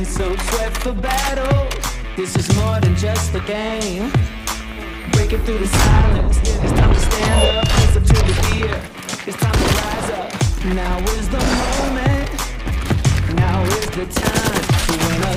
And so sweat for battle. This is more than just a game. Breaking through the silence. It's time to stand up, face up to the fear. It's time to rise up. Now is the moment. Now is the time to win